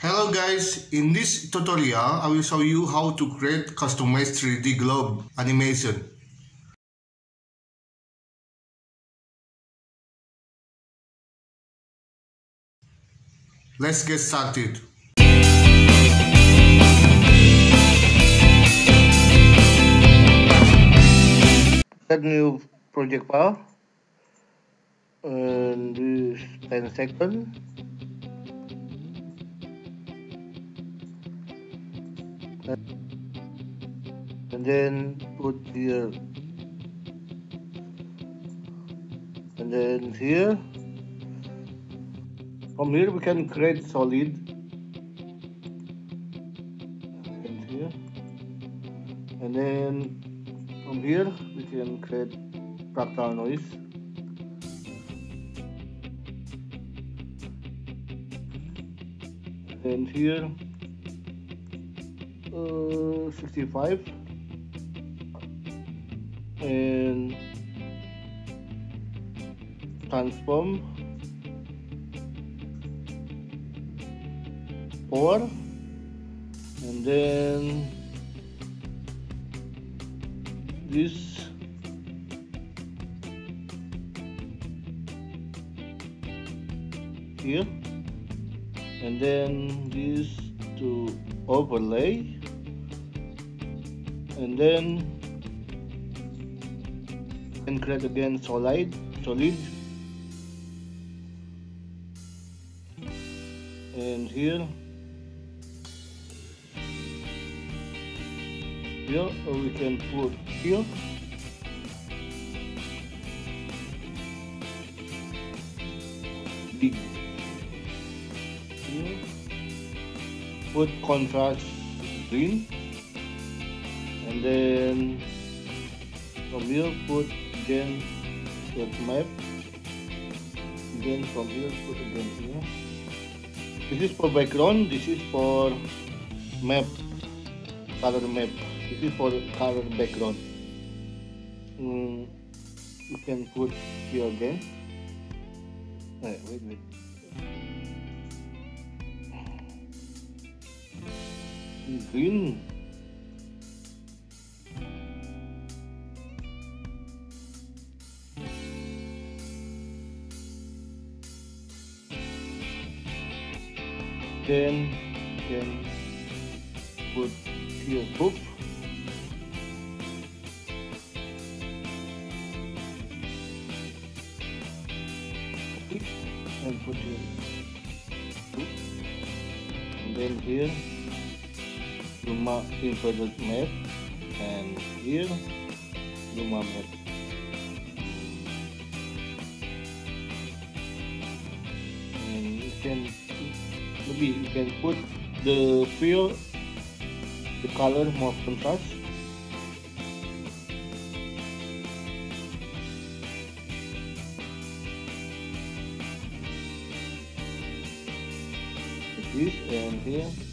Hello guys, in this tutorial I will show you how to create customized 3D globe animation. Let's get started. Add new project file and this 10 seconds and then put here. And then here. From here we can create solid. And here. And then from here we can create fractal noise. And here uh, 65 and transform. Four. And then this. Here. And then this to overlay and then and create again solid solid. And here here we can put here. Big. Here. Put contrast green and then from here put again that map. Then from here put again here. This is for background this is for map color map. This is for color background. Mm, you can put here again. Wait wait. Wait green then can put here hook and put here hook and then here Luma inverted matte. And here Luma matte maybe you can put the fill the color more contrast. This and here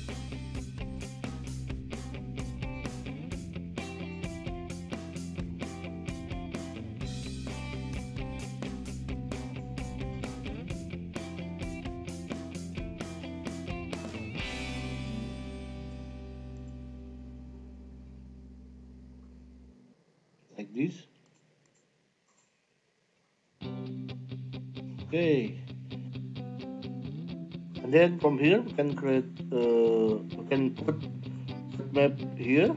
like this. Okay. And then from here we can create uh, we can put map here.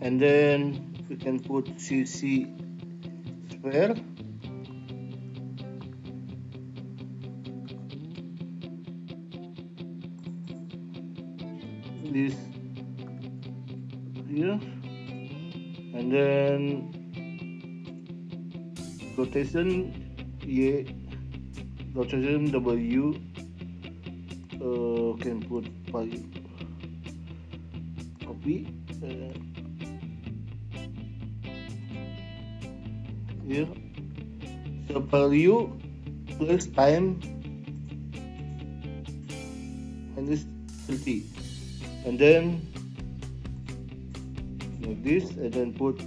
And then we can put CC Sphere. This here and then rotation Y rotation W uh, can put by copy uh, here. So value plus time and this 30 and then now this and then put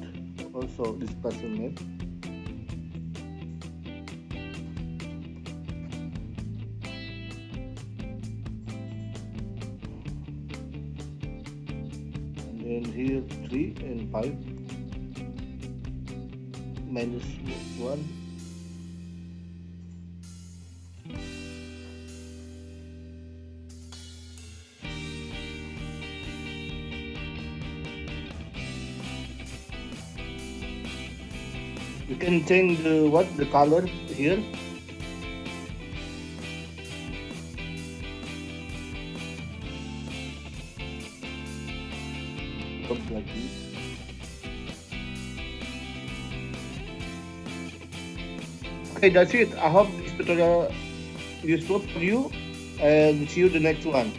also this person name. And then here 3 and 5 minus 1 you can change the what the color here? Okay that's it. I hope this tutorial useful for you and see you the next one